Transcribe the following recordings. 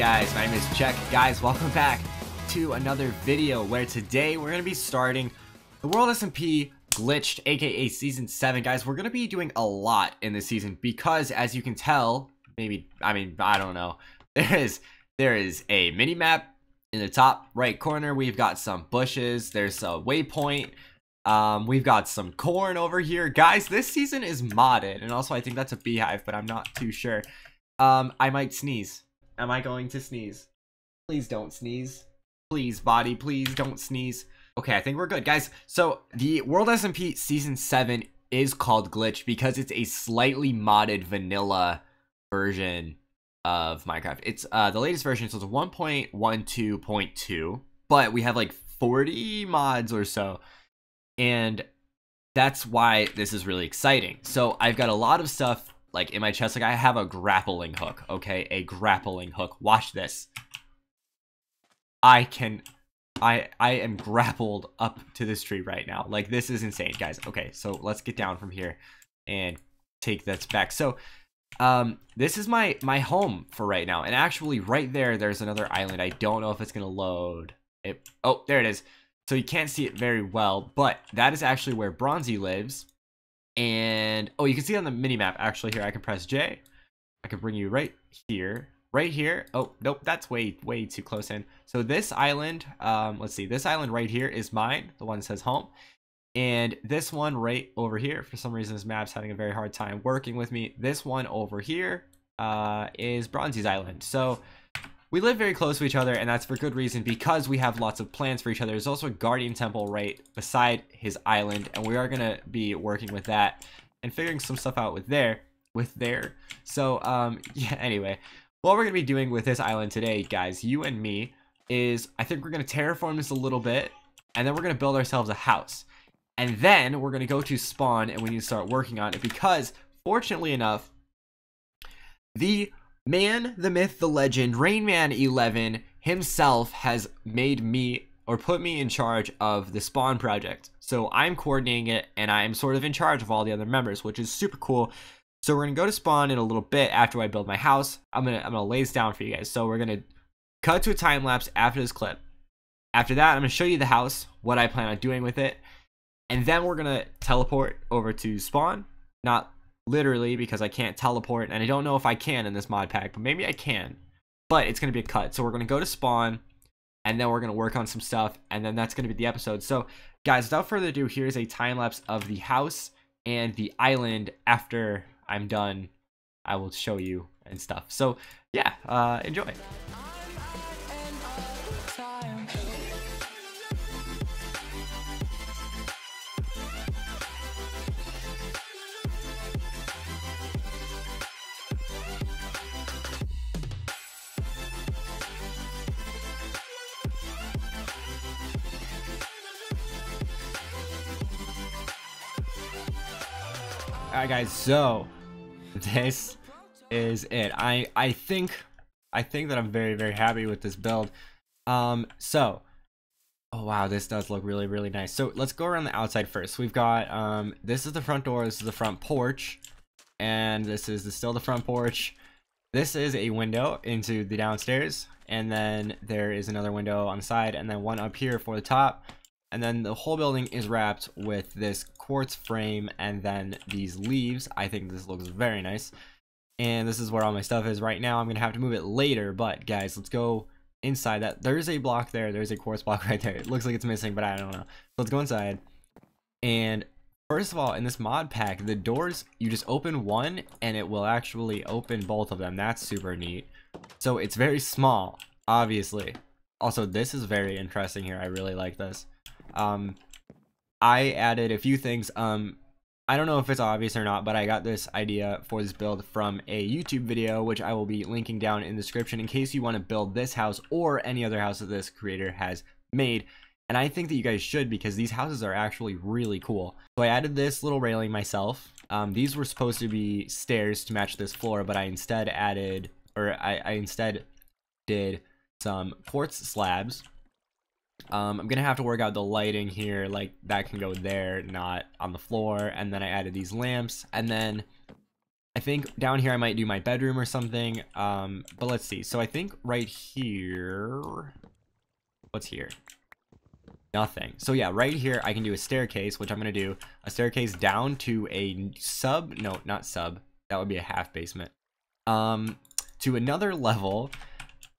guys, my name is Check. Guys, welcome back to another video where today we're going to be starting the World SMP Glitched, aka Season 7. Guys, we're going to be doing a lot in this season because as you can tell, maybe, I mean, I don't know, there is, there is a mini map in the top right corner. We've got some bushes, there's a waypoint, um, we've got some corn over here. Guys, this season is modded, and also I think that's a beehive, but I'm not too sure. Um, I might sneeze. Am I going to sneeze? Please don't sneeze. Please, body, please don't sneeze. Okay, I think we're good. Guys, so the World SMP Season 7 is called Glitch because it's a slightly modded vanilla version of Minecraft. It's uh, the latest version, so it's 1.12.2, but we have like 40 mods or so. And that's why this is really exciting. So I've got a lot of stuff like in my chest like i have a grappling hook okay? A grappling hook. Watch this. I can i i am grappled up to this tree right now. Like this is insane guys. Okay so let's get down from here and take this back. So um this is my my home for right now. And actually right there there's another island. I don't know if it's gonna load. It oh there it is. So you can't see it very well but that is actually where Brawnzy lives and oh you can see on the mini map actually here. I can press j. I can bring you right here. Right here. Oh nope that's way way too close in. So this island um let's see. This island right here is mine the one that says home. And this one right over here for some reason this map's having a very hard time working with me. This one over here uh is Brawnzy's island. So we live very close to each other, and that's for good reason because we have lots of plans for each other. There's also a guardian temple right beside his island, and we are gonna be working with that and figuring some stuff out with there, with there. So, um, yeah. Anyway, what we're gonna be doing with this island today, guys, you and me, is I think we're gonna terraform this a little bit, and then we're gonna build ourselves a house, and then we're gonna go to spawn, and we need to start working on it because, fortunately enough, the Man, the myth, the legend, RaineMan11 himself has made me or put me in charge of the spawn project. So I'm coordinating it and I'm sort of in charge of all the other members, which is super cool. So we're gonna go to spawn in a little bit after I build my house. I'm gonna I'm gonna lay this down for you guys. So we're gonna cut to a time lapse after this clip. After that, I'm gonna show you the house, what I plan on doing with it, and then we're gonna teleport over to spawn. Not literally because I can't teleport and I don't know if I can in this mod pack, but maybe I can. But it's going to be a cut. So we're going to go to spawn and then we're going to work on some stuff and then that's going to be the episode. So guys, without further ado, here's a time lapse of the house and the island after I'm done. I will show you and stuff. So yeah, uh, enjoy. Alright guys, so this is it. I I think I think that I'm very very happy with this build. Um so oh wow, this does look really really nice. So let's go around the outside first. We've got um this is the front door, this is the front porch, and this is the, still the front porch. This is a window into the downstairs, and then there is another window on the side, and then one up here for the top. And then the whole building is wrapped with this quartz frame and then these leaves. I think this looks very nice. And this is where all my stuff is right now. I'm going to have to move it later, but guys, let's go inside that. There's a block there. There's a quartz block right there. It looks like it's missing, but I don't know. let's go inside. And first of all, in this mod pack, the doors, you just open one and it will actually open both of them. That's super neat. So it's very small, obviously. Also, this is very interesting here. I really like this. Um, I added a few things. Um, I don't know if it's obvious or not, but I got this idea for this build from a YouTube video, which I will be linking down in the description in case you want to build this house or any other house that this creator has made. And I think that you guys should because these houses are actually really cool. So I added this little railing myself. Um, these were supposed to be stairs to match this floor, but I instead added, or I, I instead did some quartz slabs um, I'm gonna have to work out the lighting here, like that can go there, not on the floor. And then I added these lamps, and then I think down here I might do my bedroom or something. Um, but let's see. So I think right here, what's here? Nothing. So yeah, right here I can do a staircase, which I'm gonna do a staircase down to a sub. No, not sub. That would be a half basement. Um, to another level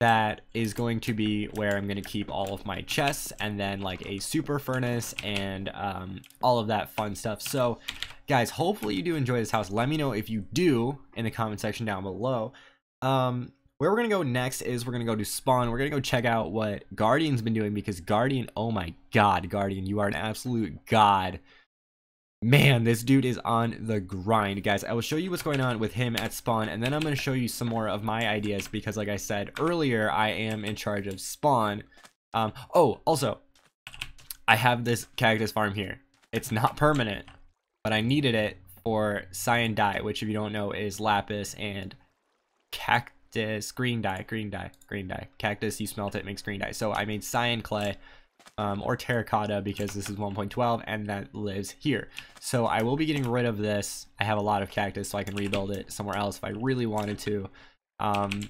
that is going to be where I'm going to keep all of my chests and then like a super furnace and um, all of that fun stuff. So guys, hopefully you do enjoy this house. Let me know if you do in the comment section down below. Um, where we're going to go next is we're going to go to spawn. We're going to go check out what Guardian's been doing because Guardian, oh my god, Guardian, you are an absolute god Man, this dude is on the grind, guys. I will show you what's going on with him at Spawn, and then I'm going to show you some more of my ideas, because like I said earlier, I am in charge of Spawn. Um, oh, also, I have this cactus farm here. It's not permanent, but I needed it for cyan dye, which if you don't know is lapis and cactus, green dye, green dye, green dye. Cactus, you smelt it, makes green dye. So I made cyan clay um, or terracotta because this is 1.12 and that lives here. So I will be getting rid of this. I have a lot of cactus so I can rebuild it somewhere else if I really wanted to. Um,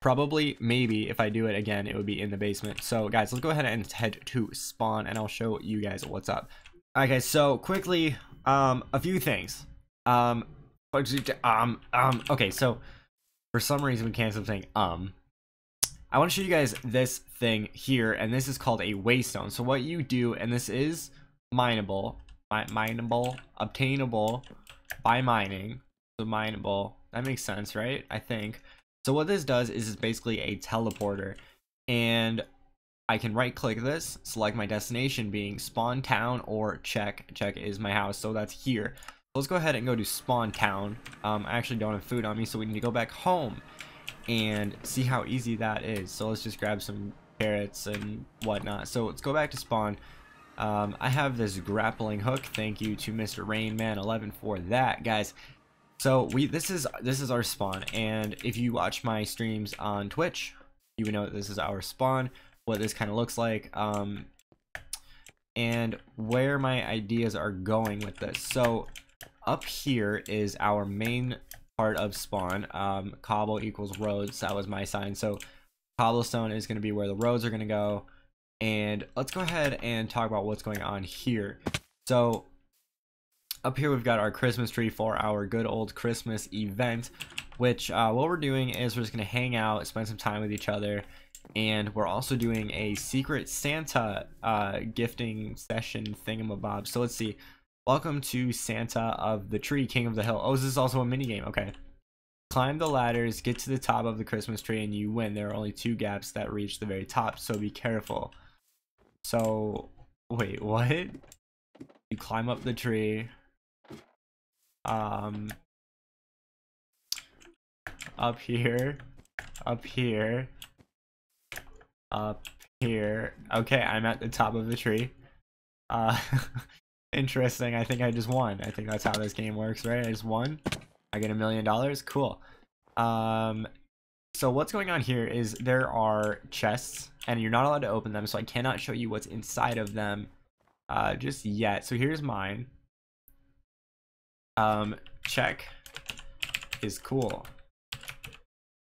probably, maybe, if I do it again, it would be in the basement. So guys, let's go ahead and head to spawn and I'll show you guys what's up. Okay, so quickly, um, a few things. Um, um, um, okay, so for some reason we can't stop saying um. I want to show you guys this thing here, and this is called a waystone. So what you do, and this is mineable, mi mineable, obtainable by mining. So mineable, that makes sense, right? I think. So what this does is it's basically a teleporter, and I can right click this, select my destination being spawn town or check. Check is my house, so that's here. So let's go ahead and go to spawn town. Um, I actually don't have food on me, so we need to go back home and see how easy that is. So let's just grab some carrots and whatnot. So let's go back to spawn. Um, I have this grappling hook. Thank you to Mr. RaineMan11 for that, guys. So we this is this is our spawn, and if you watch my streams on Twitch, you would know that this is our spawn. What this kind of looks like, um, and where my ideas are going with this. So up here is our main part of spawn. Um, cobble equals roads. That was my sign. So cobblestone is going to be where the roads are going to go. And let's go ahead and talk about what's going on here. So up here we've got our Christmas tree for our good old Christmas event, which uh, what we're doing is we're just going to hang out, spend some time with each other, and we're also doing a secret Santa uh, gifting session thingamabob. So let's see. Welcome to Santa of the Tree, King of the Hill. Oh, this is also a mini game. Okay. Climb the ladders, get to the top of the Christmas tree, and you win. There are only two gaps that reach the very top, so be careful. So, wait, what? You climb up the tree. Um, up here, up here, up here. Okay, I'm at the top of the tree. Uh, Interesting. I think I just won. I think that's how this game works, right? I just won. I get a million dollars. Cool. Um, so what's going on here is there are chests, and you're not allowed to open them, so I cannot show you what's inside of them uh, just yet. So here's mine. Um, check is cool.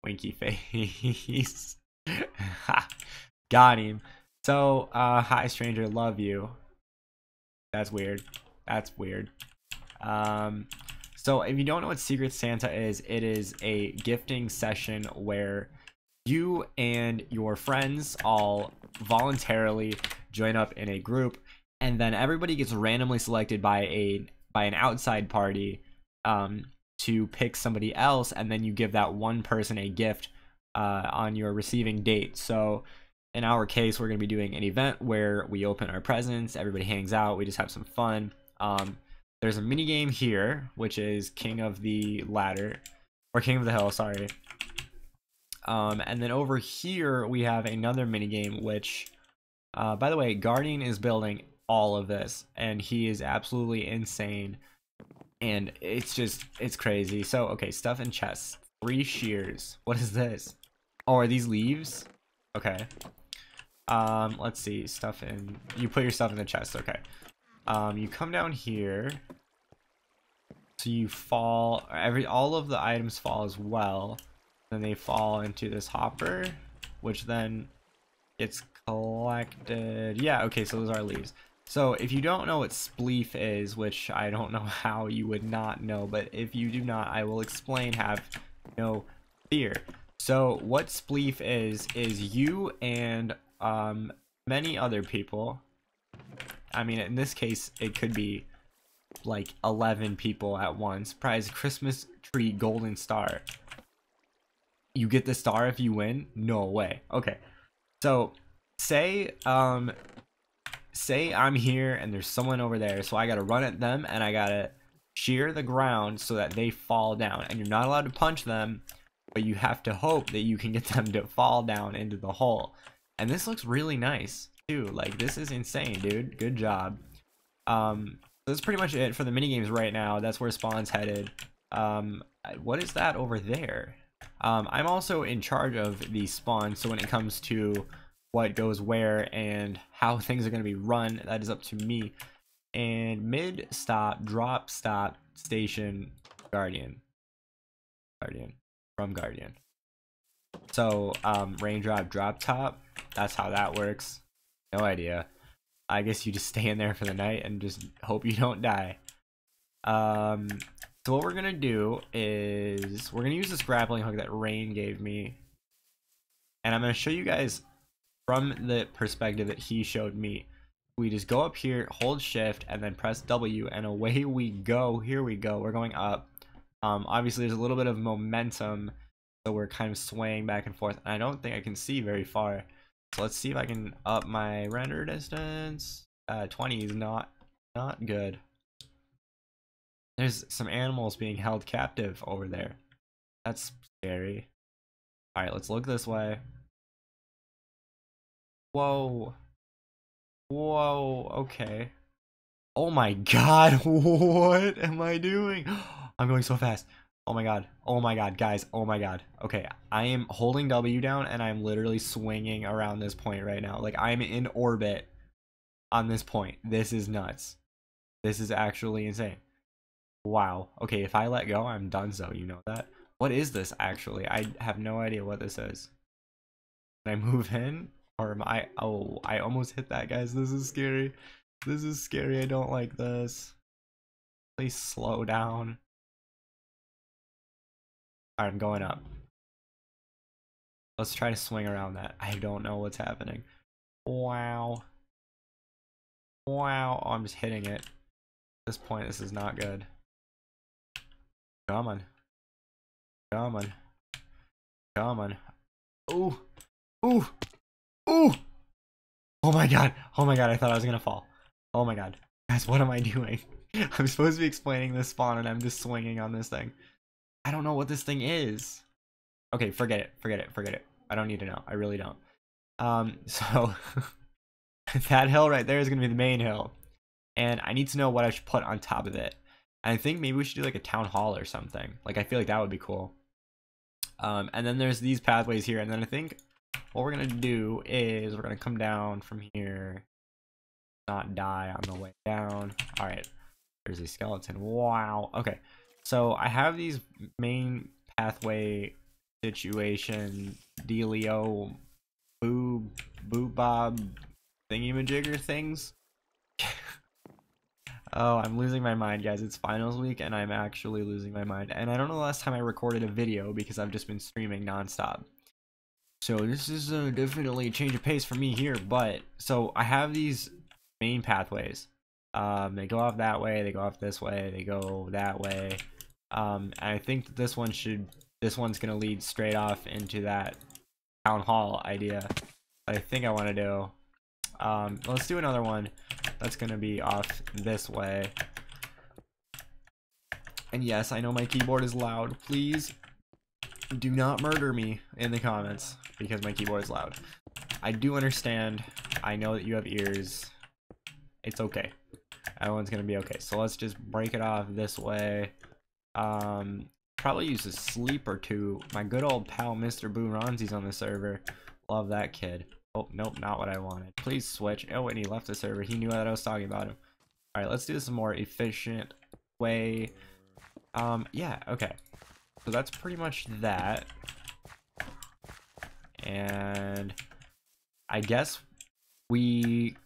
Winky face. Ha got him. So, uh, hi stranger, love you. That's weird. That's weird. Um, so if you don't know what Secret Santa is, it is a gifting session where you and your friends all voluntarily join up in a group and then everybody gets randomly selected by a by an outside party um, to pick somebody else and then you give that one person a gift uh, on your receiving date so in our case, we're going to be doing an event where we open our presents, everybody hangs out, we just have some fun. Um, there's a mini game here, which is King of the Ladder, or King of the Hill, sorry. Um, and then over here, we have another mini game, which, uh, by the way, Guardian is building all of this, and he is absolutely insane. And it's just, it's crazy. So, okay, stuff in chests. Three shears. What is this? Oh, are these leaves? Okay. Um, let's see, stuff in, you put your stuff in the chest, okay. Um, you come down here. So you fall, every all of the items fall as well. Then they fall into this hopper, which then gets collected. Yeah, okay, so those are leaves. So if you don't know what spleef is, which I don't know how you would not know, but if you do not, I will explain, have no fear. So what spleef is, is you and um, many other people, I mean, in this case, it could be like 11 people at once, prize Christmas tree golden star. You get the star if you win? No way. Okay. So say um say I'm here and there's someone over there, so I gotta run at them and I gotta shear the ground so that they fall down. And you're not allowed to punch them, but you have to hope that you can get them to fall down into the hole. And this looks really nice too. Like this is insane, dude. Good job. Um, that's pretty much it for the mini games right now. That's where Spawn's headed. Um, what is that over there? Um, I'm also in charge of the spawn, so when it comes to what goes where and how things are going to be run. That is up to me. And mid stop, drop stop, station, guardian. Guardian. From guardian. So, um, raindrop, drop top. That's how that works. No idea. I guess you just stay in there for the night and just hope you don't die. Um, so what we're gonna do is we're gonna use this grappling hook that Rain gave me, and I'm gonna show you guys from the perspective that he showed me we just go up here hold shift and then press w and away we go here we go we're going up um obviously there's a little bit of momentum so we're kind of swaying back and forth and i don't think i can see very far so let's see if i can up my render distance uh 20 is not not good there's some animals being held captive over there that's scary all right let's look this way Whoa. Whoa, okay. Oh my god, what am I doing? I'm going so fast. Oh my god. Oh my god, guys. Oh my god. Okay, I am holding W down and I'm literally swinging around this point right now. Like I'm in orbit on this point. This is nuts. This is actually insane. Wow. Okay, if I let go, I'm done so. You know that? What is this actually? I have no idea what this is. Can I move in? Or am I? Oh, I almost hit that, guys. This is scary. This is scary. I don't like this. Please slow down. Alright, I'm going up. Let's try to swing around that. I don't know what's happening. Wow. Wow. Oh, I'm just hitting it. At this point, this is not good. Come on. Come on. Come on. Ooh. Ooh. Ooh! Oh my god. Oh my god, I thought I was gonna fall. Oh my god. Guys, what am I doing? I'm supposed to be explaining this spawn and I'm just swinging on this thing. I don't know what this thing is. Okay, forget it. Forget it. Forget it. I don't need to know. I really don't. Um, so that hill right there is gonna be the main hill. And I need to know what I should put on top of it. I think maybe we should do like a town hall or something. Like I feel like that would be cool. Um, and then there's these pathways here, and then I think what we're gonna do is we're gonna come down from here not die on the way down all right there's a skeleton wow okay so i have these main pathway situation dealio boo boo bob thingy-majigger things. Oh i'm losing my mind guys. It's finals week and i'm actually losing my mind. And i don't know the last time i recorded a video because i've just been streaming nonstop. So this is uh, definitely a change of pace for me here, but so I have these main pathways. Um, they go off that way, they go off this way, they go that way. Um, I think that this one should, this one's gonna lead straight off into that town hall idea. I think I want to do. Um, let's do another one that's gonna be off this way. And yes, I know my keyboard is loud. Please do not murder me in the comments because my keyboard is loud. I do understand. I know that you have ears. It's okay. Everyone's gonna be okay. So let's just break it off this way. Um, probably use a sleep or two. My good old pal Mr. Boo Ronzi's on the server. Love that kid. Oh, nope, not what I wanted. Please switch. Oh, and he left the server. He knew that I was talking about him. Alright, let's do this a more efficient way. Um, yeah, okay. So that's pretty much that. And I guess we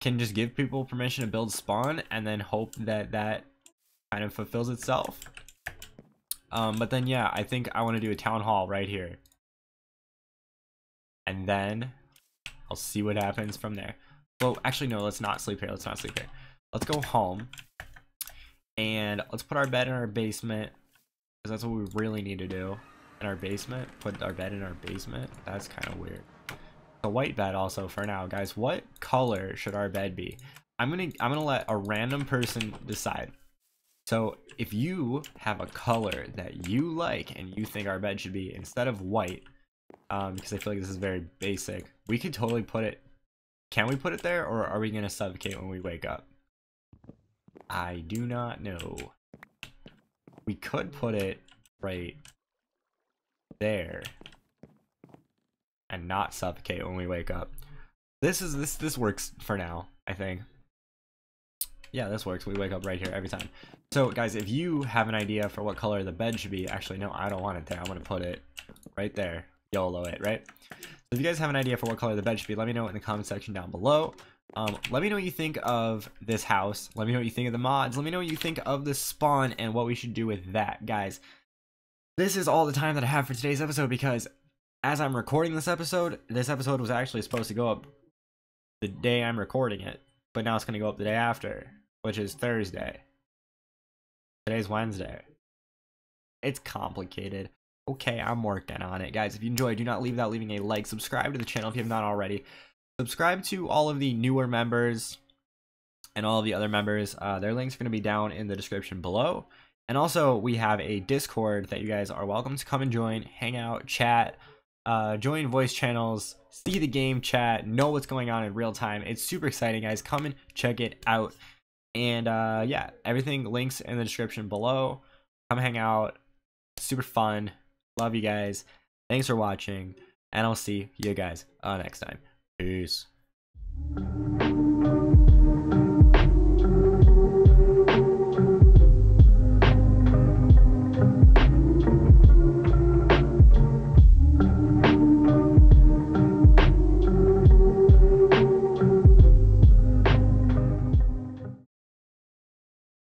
can just give people permission to build spawn and then hope that that kind of fulfills itself. Um, but then, yeah, I think I want to do a town hall right here. And then I'll see what happens from there. Well, actually, no, let's not sleep here. Let's not sleep here. Let's go home. And let's put our bed in our basement. Because that's what we really need to do. In our basement. Put our bed in our basement. That's kind of weird. A white bed also for now, guys. What color should our bed be? I'm gonna I'm gonna let a random person decide. So if you have a color that you like and you think our bed should be instead of white, um, because I feel like this is very basic, we could totally put it. Can we put it there, or are we gonna suffocate when we wake up? I do not know. We could put it right there not suffocate when we wake up. This is this this works for now, I think. Yeah, this works. We wake up right here every time. So, guys, if you have an idea for what color the bed should be, actually, no, I don't want it there. I'm to put it right there. YOLO it, right? So if you guys have an idea for what color the bed should be, let me know in the comment section down below. Um, let me know what you think of this house. Let me know what you think of the mods. Let me know what you think of the spawn and what we should do with that, guys. This is all the time that I have for today's episode because as I'm recording this episode, this episode was actually supposed to go up the day I'm recording it, but now it's going to go up the day after, which is Thursday. Today's Wednesday. It's complicated. Okay, I'm working on it. Guys, if you enjoyed, do not leave without leaving a like. Subscribe to the channel if you have not already. Subscribe to all of the newer members and all of the other members. Uh, their links are going to be down in the description below. And also, we have a Discord that you guys are welcome to come and join, hang out, chat, uh, join voice channels, see the game chat, know what's going on in real time. It's super exciting, guys. Come and check it out. And uh, yeah, everything links in the description below. Come hang out. Super fun. Love you guys. Thanks for watching. And I'll see you guys uh, next time. Peace.